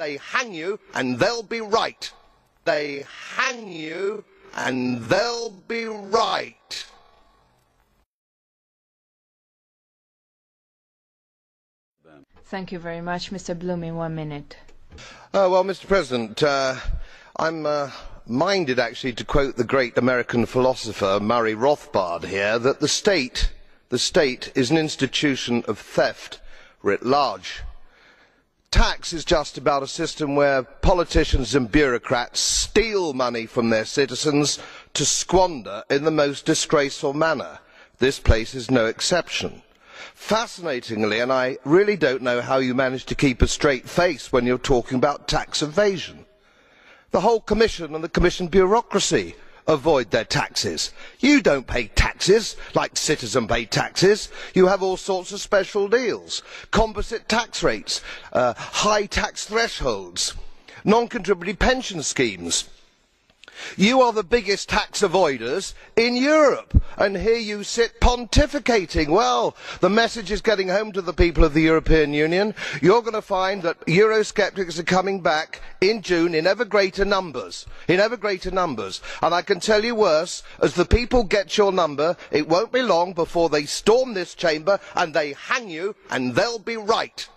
They hang you and they'll be right. They hang you and they'll be right. Thank you very much. Mr. Bloom, in one minute. Uh, well, Mr. President, uh, I'm uh, minded actually to quote the great American philosopher Murray Rothbard here that the state, the state is an institution of theft writ large. Tax is just about a system where politicians and bureaucrats steal money from their citizens to squander in the most disgraceful manner. This place is no exception fascinatingly and i really do not know how you manage to keep a straight face when you are talking about tax evasion the whole commission and the commission bureaucracy avoid their taxes. you do not pay taxes like citizens pay taxes. You have all sorts of special deals. Composite tax rates uh, high tax thresholds non contributory pension schemes you are the biggest tax avoiders in Europe, and here you sit pontificating. Well, the message is getting home to the people of the European Union. You are going to find that Eurosceptics are coming back in June in ever greater numbers. In ever greater numbers. And I can tell you worse, as the people get your number, it won't be long before they storm this chamber and they hang you, and they'll be right.